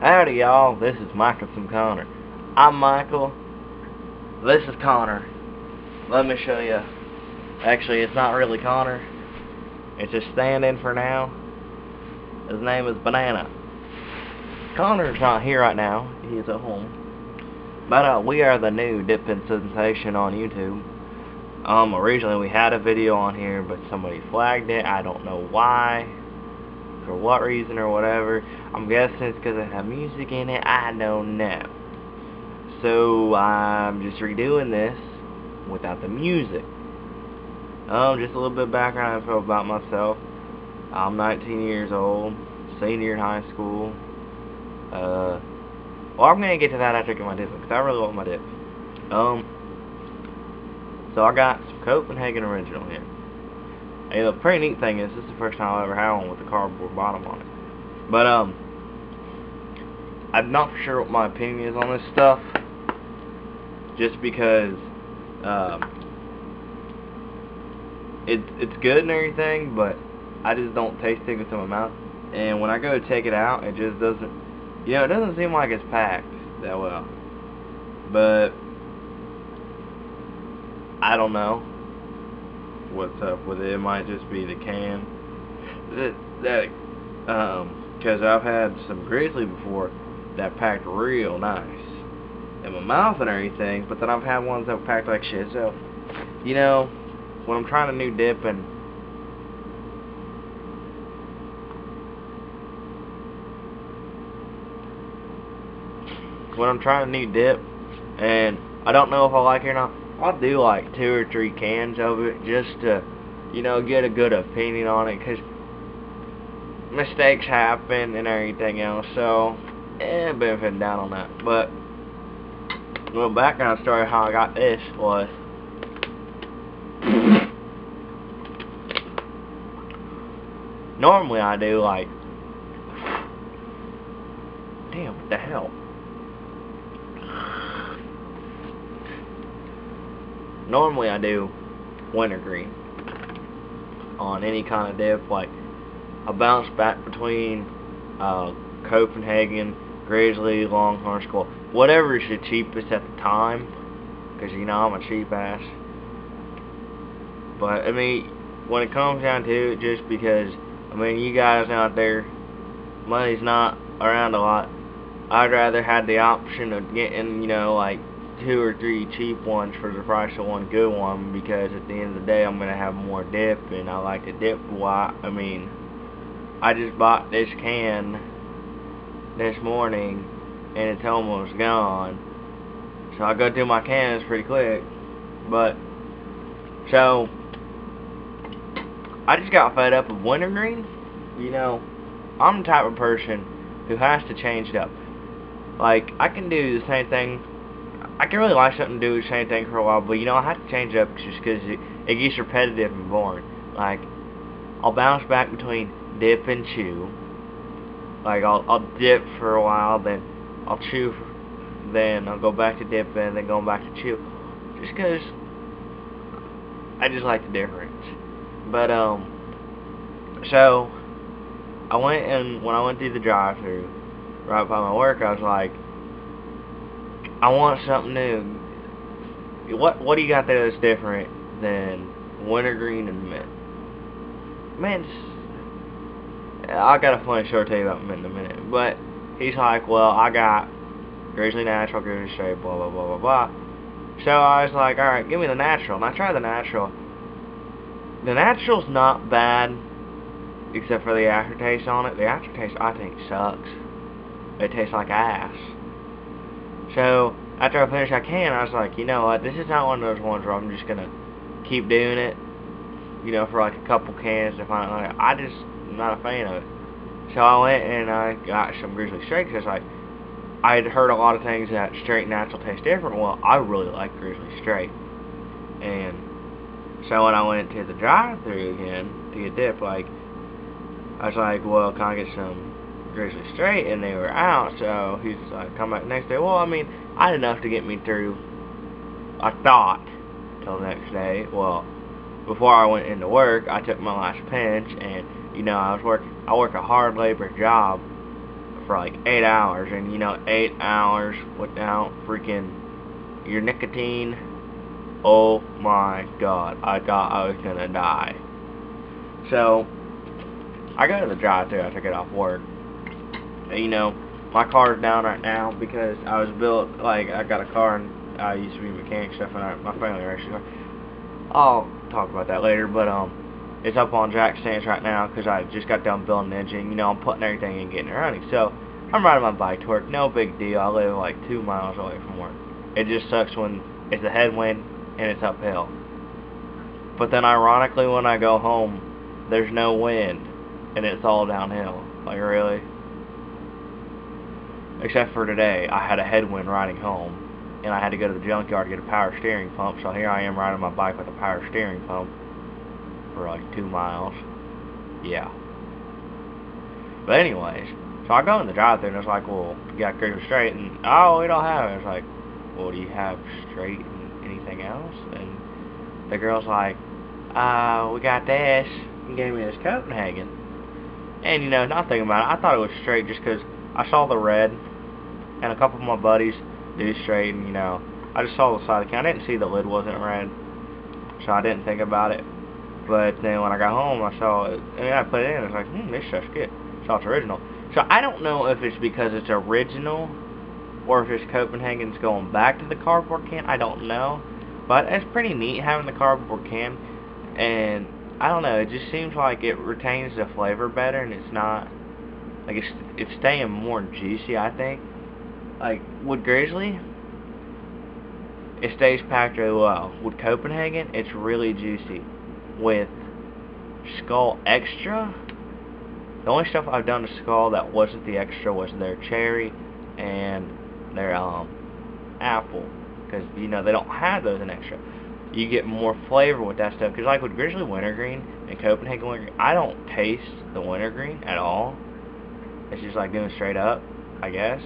Howdy y'all, this is Michael from Connor. I'm Michael. This is Connor. Let me show you. Actually, it's not really Connor. It's just stand-in for now. His name is Banana. Connor's not here right now. He's at home. But uh, we are the new Dippin' Sensation on YouTube. Um, originally we had a video on here, but somebody flagged it. I don't know why, for what reason or whatever. I'm guessing it's because it had music in it. I don't know. So I'm just redoing this without the music. Um, just a little bit of background info about myself. I'm 19 years old, senior in high school. Uh, well, I'm gonna get to that after I get my dip because I really want my dip. Um, so I got some Copenhagen original here. And the pretty neat thing is, this is the first time I've ever had one with a cardboard bottom on it. But um, I'm not sure what my opinion is on this stuff. Just because um, it, it's good and everything, but I just don't taste it with my mouth. And when I go to take it out, it just doesn't, you know, it doesn't seem like it's packed that well. But I don't know what's up with it. It might just be the can. That, that um, because I've had some grizzly before that packed real nice in my mouth and everything, but then I've had ones that packed like shit. So, you know, when I'm trying a new dip and when I'm trying a new dip and I don't know if I like it or not, I'll do like two or three cans of it just to, you know, get a good opinion on it because mistakes happen and everything else. So, eh, benefit down on that. But, little background story how I got this was normally I do like damn what the hell normally I do wintergreen on any kind of dip like I bounce back between uh, Copenhagen Grizzly Longhorn Squirrel whatever is the cheapest at the time because you know I'm a cheap ass. But I mean when it comes down to it just because I mean you guys out there money's not around a lot. I'd rather have the option of getting you know like two or three cheap ones for the price of one good one because at the end of the day I'm gonna have more dip and I like to dip why I mean I just bought this can this morning and it's almost gone. So I go through my cans pretty quick. But so I just got fed up with wintergreen. You know I'm the type of person who has to change it up. Like I can do the same thing I can really like something to do the same thing for a while, but you know, I have to change up just because it, it gets repetitive and boring. Like, I'll bounce back between dip and chew. Like, I'll, I'll dip for a while, then I'll chew, for, then I'll go back to dip, and then go back to chew. Just because I just like the difference. But, um, so, I went and, when I went through the drive-thru right by my work, I was like, I want something new. What what do you got there that's different than wintergreen and mint? Man, I got a funny story to tell you about mint in a minute. But he's like, well, I got Grizzly Natural, Grizzly shape, blah, blah, blah, blah, blah. So I was like, alright, give me the natural. And I tried the natural. The natural's not bad, except for the aftertaste on it. The aftertaste, I think, sucks. It tastes like ass. So, after I finished I can, I was like, you know what, this is not one of those ones where I'm just going to keep doing it, you know, for like a couple cans to find like, I just, am not a fan of it. So I went and I got some Grizzly Straight, because like, I had heard a lot of things that straight natural taste different. Well, I really like Grizzly Straight. And so when I went to the drive-thru again to get dip, like, I was like, well, can I get some Grizzly Straight, and they were out, so he's like, come back next day. Well, I mean, I had enough to get me through, I thought, till the next day. Well, before I went into work, I took my last pinch, and, you know, I was working, I work a hard labor job for like eight hours, and you know, eight hours without freaking your nicotine. Oh my god, I thought I was gonna die. So, I go to the drive-thru after I get off work. You know, my car's down right now because I was built, like, I got a car and I used to be a mechanic stuff and I, my family car. I'll talk about that later, but, um, it's up on jack stands right now because I just got done building the engine. You know, I'm putting everything and getting it running. So, I'm riding my bike to work. No big deal. I live like two miles away from work. It just sucks when it's a headwind and it's uphill. But then ironically when I go home, there's no wind and it's all downhill. Like really? Except for today, I had a headwind riding home and I had to go to the junkyard to get a power steering pump. So here I am riding my bike with a power steering pump for like two miles. Yeah. But anyways, so I go in the drive-thru and it's like, well, you got cruiser straight, and oh, we don't have it. It's like, well, do you have straight and anything else? And the girl's like, uh, we got this. And gave me this Copenhagen. And, you know, not thinking about it, I thought it was straight just because I saw the red, and a couple of my buddies do straight, and, you know, I just saw the side of the can. I didn't see the lid wasn't red, so I didn't think about it. But then when I got home, I saw it, and I put it in, it's like, hmm, this stuff's good. So it's original. So I don't know if it's because it's original, or if it's Copenhagen's going back to the cardboard can. I don't know. But it's pretty neat having the cardboard can, and I don't know, it just seems like it retains the flavor better and it's not like it's it's staying more juicy I think. Like with Grizzly it stays packed really well. With Copenhagen it's really juicy. With Skoal Extra the only stuff I've done to Skoal that wasn't the extra was their cherry and their um apple because you know they don't have those in extra you get more flavor with that stuff. Because like with Grizzly Wintergreen and Copenhagen Wintergreen, I don't taste the wintergreen at all. It's just like doing straight up, I guess.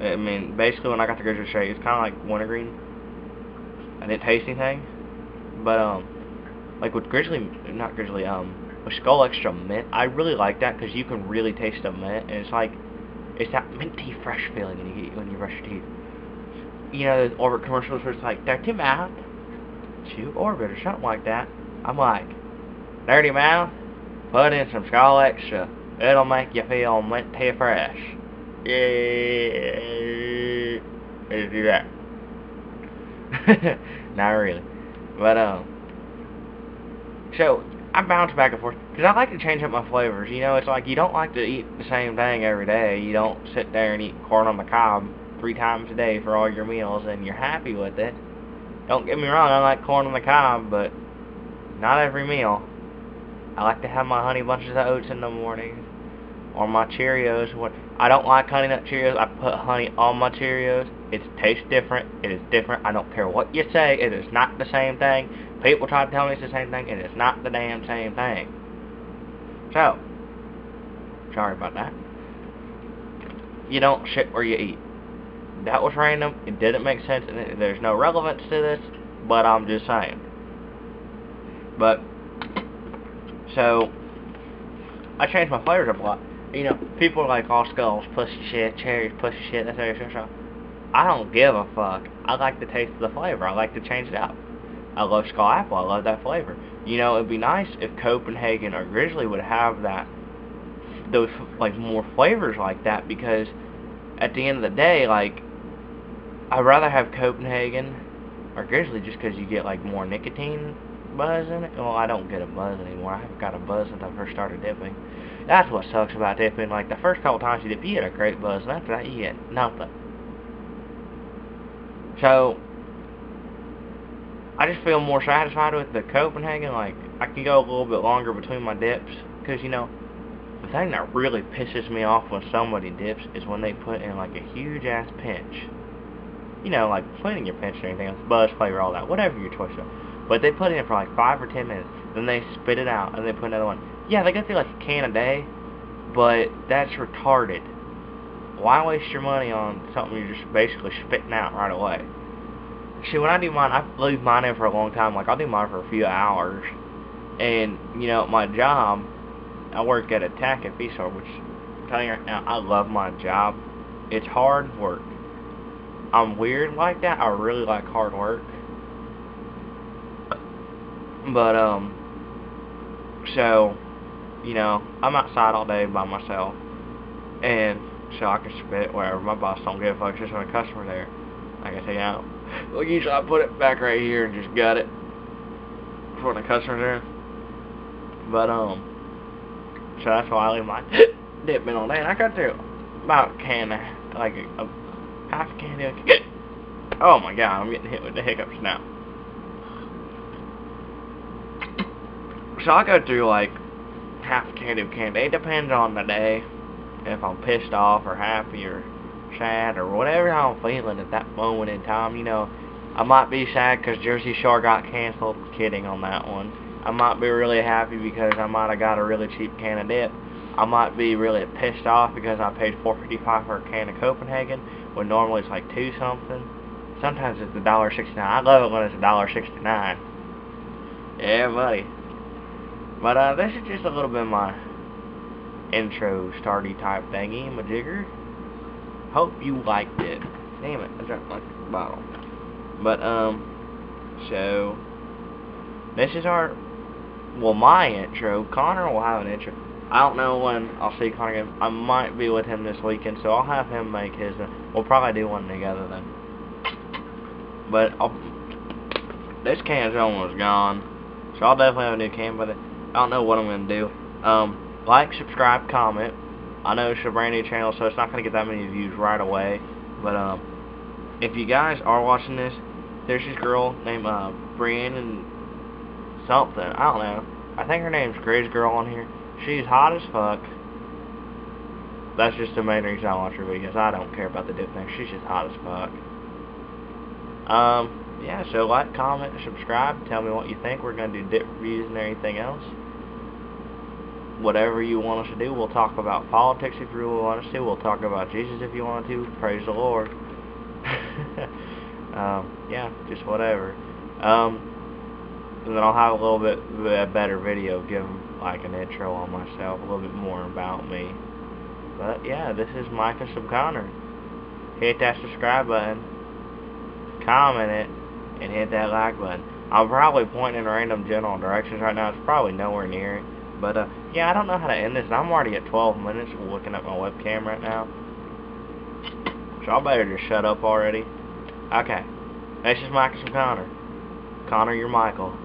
I mean, basically when I got the Grizzly straight, it's kind of like wintergreen. I didn't taste anything. But, um, like with Grizzly, not Grizzly, um, with Skoal Extra Mint, I really like that because you can really taste the mint. And it's like, it's that minty fresh feeling when you, when you brush your teeth. You know, those Orbit commercials where it's like, dirty mouth, chew Orbit or something like that. I'm like, dirty mouth, put in some Skoal Extra. It'll make you feel minty fresh. Yeah, let's do that. Not really, but um, so I bounce back and forth because I like to change up my flavors. You know, it's like you don't like to eat the same thing every day. You don't sit there and eat corn on the cob three times a day for all your meals, and you're happy with it. Don't get me wrong, I like corn on the cob, but not every meal. I like to have my honey bunches of oats in the morning, or my Cheerios. What I don't like honey nut Cheerios. I put honey on my Cheerios. It tastes different. It is different. I don't care what you say. It is not the same thing. People try to tell me it's the same thing. And It is not the damn same thing. So, sorry about that. You don't shit where you eat that was random. It didn't make sense, and there's no relevance to this, but I'm just saying. But, so, I changed my flavors up a lot. You know, people are like, all Skoals, pussy shit, cherries, pussy shit, that's everything. So, I don't give a fuck. I like the taste of the flavor. I like to change it up. I love Skoal Apple. I love that flavor. You know, it'd be nice if Copenhagen or Grizzly would have that, those, like, more flavors like that, because at the end of the day, like, I'd rather have Copenhagen or Grizzly just because you get like more nicotine buzz in it. Well, I don't get a buzz anymore. I haven't got a buzz since I first started dipping. That's what sucks about dipping. Like the first couple times you dip, you get a great buzz, and after that you get nothing. So I just feel more satisfied with the Copenhagen. Like I can go a little bit longer between my dips because you know the thing that really pisses me off when somebody dips is when they put in like a huge ass pinch you know, like cleaning your pinch or anything else, buzz flavor, all that, whatever your choice of. But they put it in for like five or ten minutes, then they spit it out, and they put another one. Yeah, they go through like a can a day, but that's retarded. Why waste your money on something you're just basically spitting out right away? See, when I do mine, I leave mine in for a long time. Like, I'll do mine for a few hours. And, you know, my job, I work at a tack Feastar, which I'm telling you right now, I love my job. It's hard work. I'm weird like that. I really like hard work. But, um, so, you know, I'm outside all day by myself. And so I can spit wherever my boss don't give a fuck just a customer there. I say, you know, well, usually I put it back right here and just gut it for the customer's there. But, um, so that's why I leave my dip in all day. And I got through about can, like a, a half a can Oh my god, I'm getting hit with the hiccups now. So I go through like half a can of candy. It depends on the day. If I'm pissed off or happy or sad or whatever I'm feeling at that moment in time. You know, I might be sad because Jersey Shore got canceled. Kidding on that one. I might be really happy because I might have got a really cheap can of dip. I might be really pissed off because I paid 4.55 for a can of Copenhagen when normally it's like two something. Sometimes it's a dollar sixty nine. I love it when it's a dollar sixty nine. Yeah, buddy. But uh, this is just a little bit of my intro starty type thingy, my jigger. Hope you liked it. Damn it, I dropped my bottle. But um, so this is our well my intro. Connor will have an intro. I don't know when I'll see Connor again. I might be with him this weekend, so I'll have him make his. Uh, we'll probably do one together then. But I'll, this can's almost gone, so I'll definitely have a new can. But I don't know what I'm gonna do. Um, like, subscribe, comment. I know it's a brand new channel, so it's not gonna get that many views right away. But um, if you guys are watching this, there's this girl named uh, Brianna something. I don't know. I think her name's Grizz Girl on here. She's hot as fuck. That's just the main reason I watch her videos. I don't care about the dip thing. She's just hot as fuck. Um, yeah, so like, comment, subscribe. Tell me what you think. We're going to do dip reviews and everything else. Whatever you want us to do. We'll talk about politics if you really want us to. We'll talk about Jesus if you want to. Praise the Lord. um, yeah, just whatever. Um, and then I'll have a little bit a better video, give like an intro on myself, a little bit more about me. But yeah, this is MikeNsomeKonnor. Hit that subscribe button, comment it, and hit that like button. I'm probably pointing in random general directions right now. It's probably nowhere near it. But uh, yeah, I don't know how to end this. I'm already at 12 minutes looking at my webcam right now. So I better just shut up already. Okay. This is MikeNsomeKonnor. Connor, you're Michael.